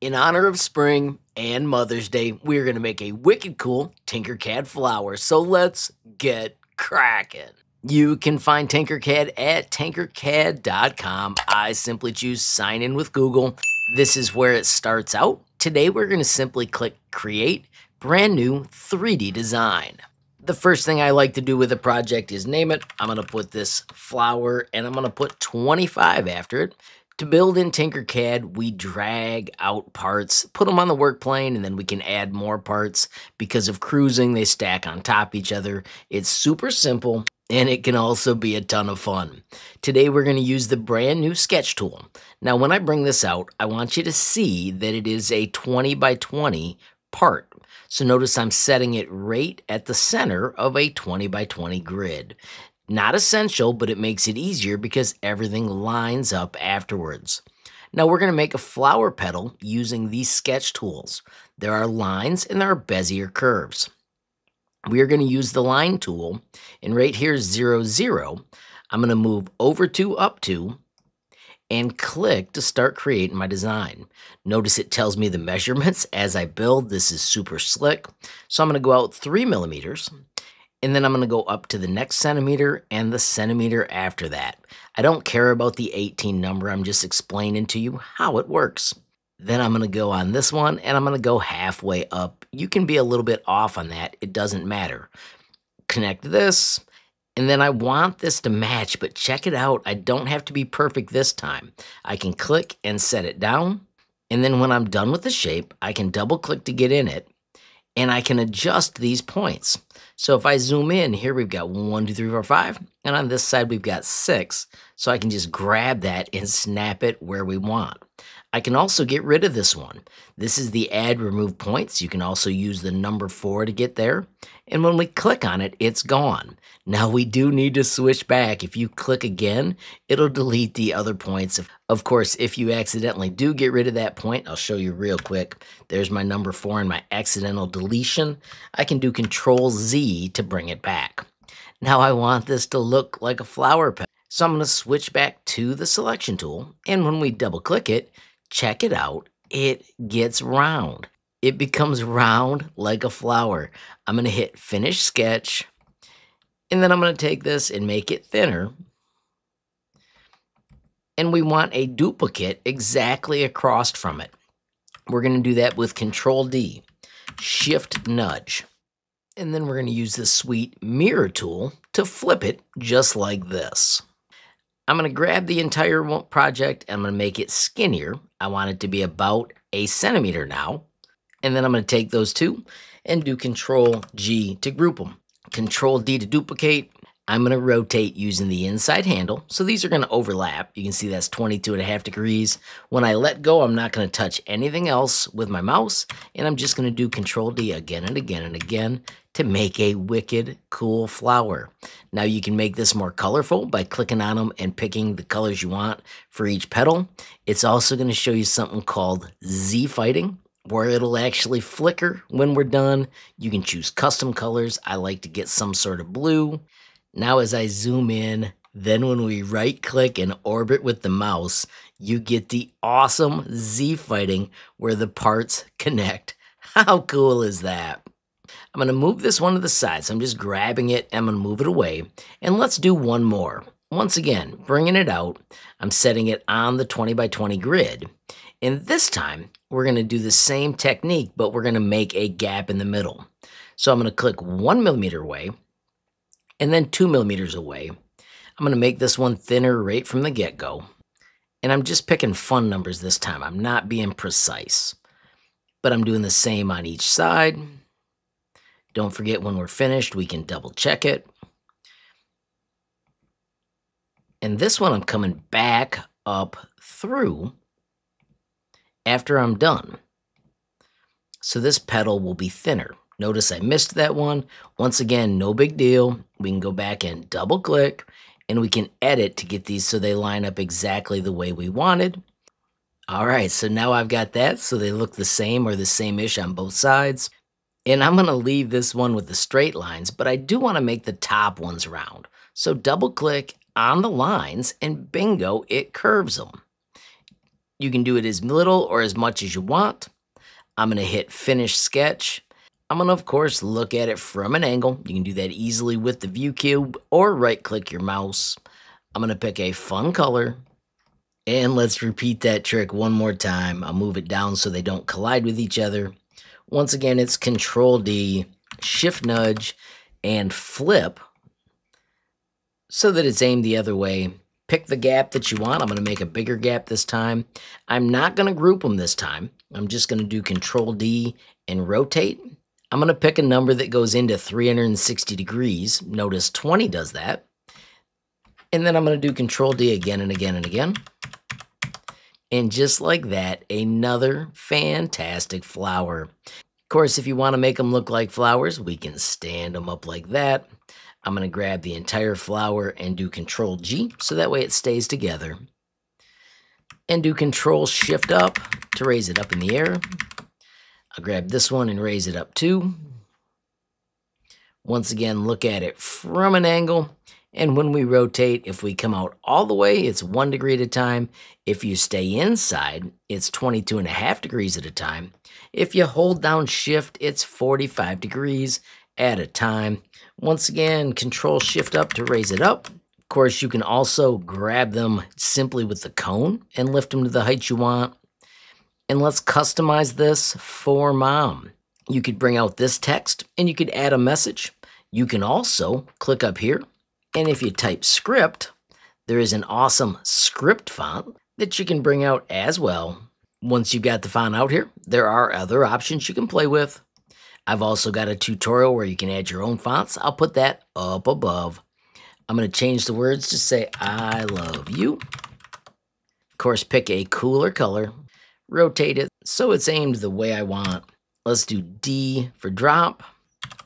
In honor of spring and Mother's Day, we're going to make a wicked cool Tinkercad flower. So let's get cracking. You can find Tinkercad at tinkercad.com. I simply choose sign in with Google. This is where it starts out. Today we're going to simply click create brand new 3D design. The first thing I like to do with a project is name it. I'm going to put this flower and I'm going to put 25 after it. To build in Tinkercad, we drag out parts, put them on the work plane, and then we can add more parts. Because of cruising, they stack on top each other. It's super simple, and it can also be a ton of fun. Today, we're going to use the brand new Sketch tool. Now, when I bring this out, I want you to see that it is a 20 by 20 part. So notice I'm setting it right at the center of a 20 by 20 grid. Not essential, but it makes it easier because everything lines up afterwards. Now we're going to make a flower petal using these sketch tools. There are lines and there are Bezier curves. We are going to use the line tool, and right here, 0, 0, I'm going to move over to, up to, and click to start creating my design. Notice it tells me the measurements as I build. This is super slick. So I'm going to go out 3 millimeters, and then I'm going to go up to the next centimeter and the centimeter after that. I don't care about the 18 number, I'm just explaining to you how it works. Then I'm going to go on this one and I'm going to go halfway up. You can be a little bit off on that, it doesn't matter. Connect this, and then I want this to match, but check it out. I don't have to be perfect this time. I can click and set it down. And then when I'm done with the shape, I can double click to get in it and I can adjust these points. So if I zoom in, here we've got one, two, three, four, five, and on this side we've got six. So I can just grab that and snap it where we want. I can also get rid of this one. This is the add remove points. You can also use the number four to get there. And when we click on it, it's gone. Now we do need to switch back. If you click again, it'll delete the other points. Of course, if you accidentally do get rid of that point, I'll show you real quick. There's my number four and my accidental deletion. I can do control Z to bring it back. Now I want this to look like a flower pet. So I'm going to switch back to the selection tool. And when we double click it, check it out, it gets round. It becomes round like a flower. I'm going to hit finish sketch and then I'm going to take this and make it thinner. And we want a duplicate exactly across from it. We're going to do that with Control D, Shift Nudge. And then we're going to use the sweet mirror tool to flip it just like this. I'm going to grab the entire project and I'm going to make it skinnier. I want it to be about a centimeter now. And then I'm going to take those two and do Control G to group them. Control D to duplicate. I'm going to rotate using the inside handle. So these are going to overlap. You can see that's 22 and a half degrees. When I let go, I'm not going to touch anything else with my mouse. And I'm just going to do Control D again and again and again to make a wicked cool flower. Now you can make this more colorful by clicking on them and picking the colors you want for each petal. It's also going to show you something called Z fighting where it'll actually flicker when we're done. You can choose custom colors. I like to get some sort of blue. Now as I zoom in, then when we right click and orbit with the mouse, you get the awesome Z fighting where the parts connect. How cool is that? I'm going to move this one to the side. So I'm just grabbing it. I'm going to move it away. And let's do one more. Once again, bringing it out. I'm setting it on the 20 by 20 grid. And this time, we're going to do the same technique, but we're going to make a gap in the middle. So I'm going to click one millimeter away and then two millimeters away. I'm going to make this one thinner right from the get-go. And I'm just picking fun numbers this time. I'm not being precise. But I'm doing the same on each side. Don't forget when we're finished, we can double check it. And this one I'm coming back up through after I'm done. So this petal will be thinner. Notice I missed that one. Once again, no big deal. We can go back and double click and we can edit to get these so they line up exactly the way we wanted. All right, so now I've got that so they look the same or the same-ish on both sides. And I'm to leave this one with the straight lines, but I do want to make the top ones round. So double click on the lines and bingo, it curves them. You can do it as little or as much as you want. I'm to hit Finish Sketch. I'm to, of course, look at it from an angle. You can do that easily with the View Cube or right-click your mouse. I'm to pick a fun color. And let's repeat that trick one more time. I'll move it down so they don't collide with each other. Once again, it's Control D, Shift Nudge, and Flip so that it's aimed the other way. Pick the gap that you want. I'm going to make a bigger gap this time. I'm not going to group them this time. I'm just going to do Control D and rotate. I'm going to pick a number that goes into 360 degrees. Notice 20 does that. And then I'm going to do Control D again and again and again. And just like that, another fantastic flower. Of course, if you want to make them look like flowers, we can stand them up like that. I'm going to grab the entire flower and do Control G, so that way it stays together. And do Control Shift up to raise it up in the air. I'll grab this one and raise it up too. Once again, look at it from an angle. And when we rotate, if we come out all the way, it's one degree at a time. If you stay inside, it's 22 and a half degrees at a time. If you hold down shift, it's 45 degrees at a time. Once again, control shift up to raise it up. Of course, you can also grab them simply with the cone and lift them to the height you want. And let's customize this for mom. You could bring out this text and you could add a message. You can also click up here and if you type script, there is an awesome script font that you can bring out as well. Once you've got the font out here, there are other options you can play with. I've also got a tutorial where you can add your own fonts. I'll put that up above. I'm going to change the words to say, I love you. Of course, pick a cooler color, rotate it so it's aimed the way I want. Let's do D for drop.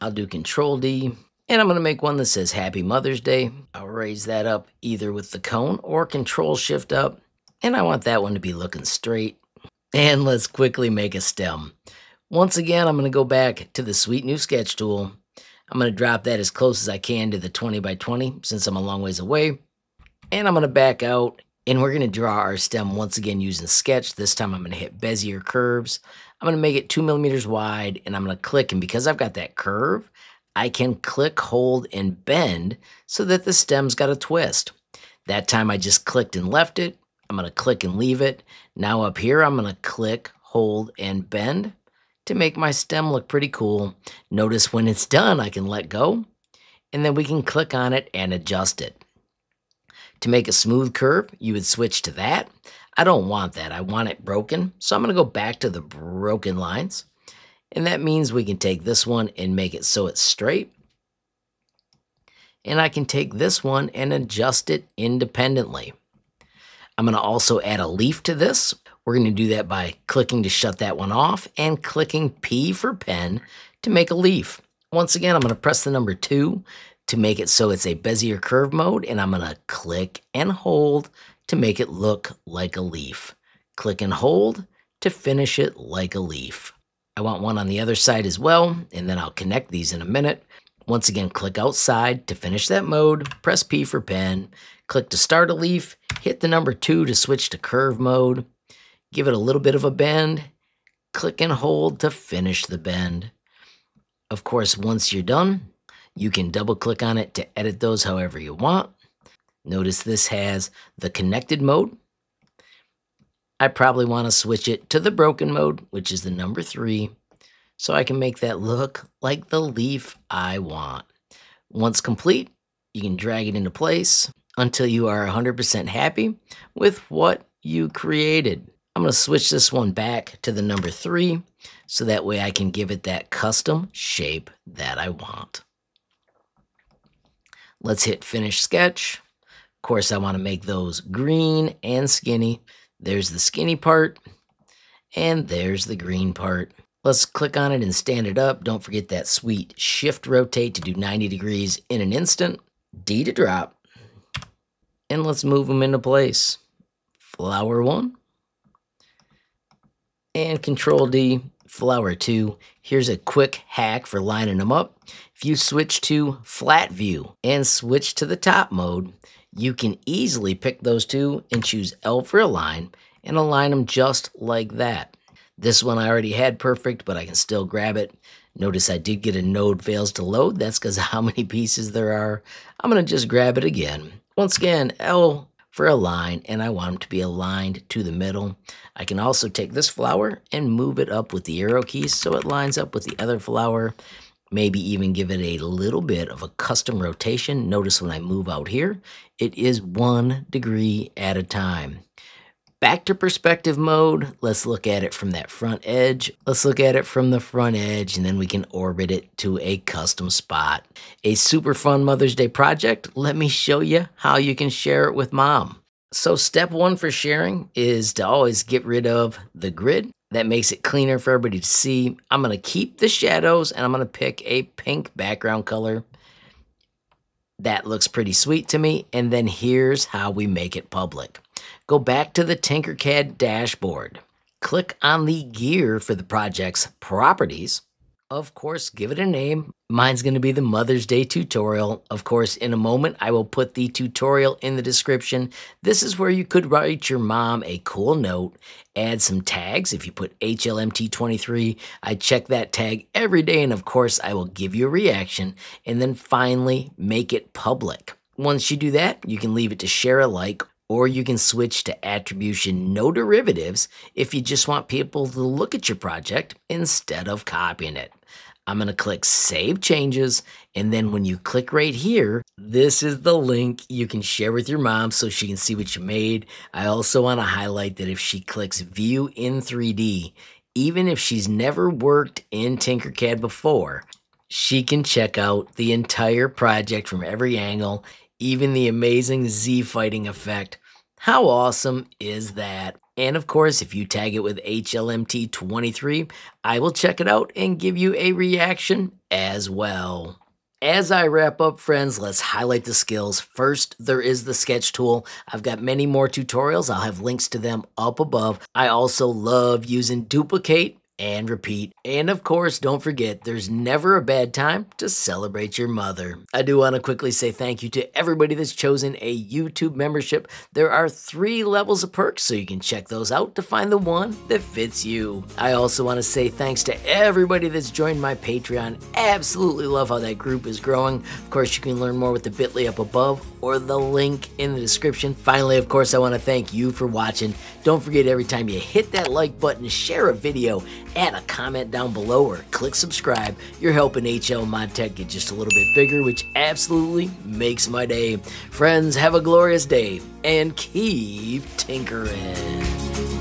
I'll do Control D. And I'm going to make one that says Happy Mother's Day. I'll raise that up either with the cone or Control Shift up. And I want that one to be looking straight. And let's quickly make a stem. Once again, I'm going to go back to the sweet new sketch tool. I'm going to drop that as close as I can to the 20 by 20 since I'm a long ways away. And I'm going to back out and we're going to draw our stem once again using sketch. This time I'm going to hit Bezier curves. I'm going to make it two millimeters wide and I'm going to click. And because I've got that curve, I can click, hold, and bend so that the stem's got a twist. That time I just clicked and left it. I'm going to click and leave it. Now up here, I'm going to click, hold, and bend to make my stem look pretty cool. Notice when it's done, I can let go, and then we can click on it and adjust it. To make a smooth curve, you would switch to that. I don't want that. I want it broken, so I'm going to go back to the broken lines. And that means we can take this one and make it so it's straight. And I can take this one and adjust it independently. I'm going to also add a leaf to this. We're going to do that by clicking to shut that one off and clicking P for pen to make a leaf. Once again, I'm going to press the number 2 to make it so it's a Bezier curve mode, and I'm to click and hold to make it look like a leaf. Click and hold to finish it like a leaf. I want one on the other side as well, and then I'll connect these in a minute. Once again, click outside to finish that mode, press P for pen, click to start a leaf, hit the number two to switch to curve mode, give it a little bit of a bend, click and hold to finish the bend. Of course, once you're done, you can double click on it to edit those however you want. Notice this has the connected mode, I probably want to switch it to the broken mode, which is the number three, so I can make that look like the leaf I want. Once complete, you can drag it into place until you are 100% happy with what you created. I'm going to switch this one back to the number three, so that way I can give it that custom shape that I want. Let's hit finish sketch. Of course, I want to make those green and skinny. There's the skinny part, and there's the green part. Let's click on it and stand it up. Don't forget that sweet shift rotate to do 90 degrees in an instant. D to drop. And let's move them into place. Flower one. And control D, flower two. Here's a quick hack for lining them up. If you switch to flat view and switch to the top mode, you can easily pick those two and choose L for align and align them just like that. This one I already had perfect, but I can still grab it. Notice I did get a node fails to load. That's because of how many pieces there are. I'm going to just grab it again. Once again, L for a line and I want them to be aligned to the middle. I can also take this flower and move it up with the arrow keys so it lines up with the other flower. Maybe even give it a little bit of a custom rotation. Notice when I move out here, it is one degree at a time. Back to perspective mode, let's look at it from that front edge. Let's look at it from the front edge and then we can orbit it to a custom spot. A super fun Mother's Day project. Let me show you how you can share it with mom. So step one for sharing is to always get rid of the grid. That makes it cleaner for everybody to see. I'm gonna keep the shadows and I'm gonna pick a pink background color. That looks pretty sweet to me. And then here's how we make it public. Go back to the Tinkercad dashboard. Click on the gear for the project's properties. Of course, give it a name. Mine's going to be the Mother's Day tutorial. Of course, in a moment, I will put the tutorial in the description. This is where you could write your mom a cool note, add some tags. If you put HLMT23, I check that tag every day, and of course, I will give you a reaction, and then finally make it public. Once you do that, you can leave it to share alike or you can switch to attribution no derivatives if you just want people to look at your project instead of copying it. I'm going to click Save Changes, and then when you click right here, this is the link you can share with your mom so she can see what you made. I also want to highlight that if she clicks View in 3D, even if she's never worked in Tinkercad before, she can check out the entire project from every angle even the amazing Z fighting effect. How awesome is that? And of course, if you tag it with HLMT23, I will check it out and give you a reaction as well. As I wrap up, friends, let's highlight the skills. First, there is the sketch tool. I've got many more tutorials. I'll have links to them up above. I also love using duplicate and repeat. And of course, don't forget, there's never a bad time to celebrate your mother. I do want to quickly say thank you to everybody that's chosen a YouTube membership. There are three levels of perks, so you can check those out to find the one that fits you. I also want to say thanks to everybody that's joined my Patreon. Absolutely love how that group is growing. Of course, you can learn more with the bit.ly up above or the link in the description. Finally, of course, I want to thank you for watching. Don't forget every time you hit that like button, share a video, add a comment down below, or click subscribe. You're helping HL Mod Tech get just a little bit bigger, which absolutely makes my day. Friends, have a glorious day and keep tinkering.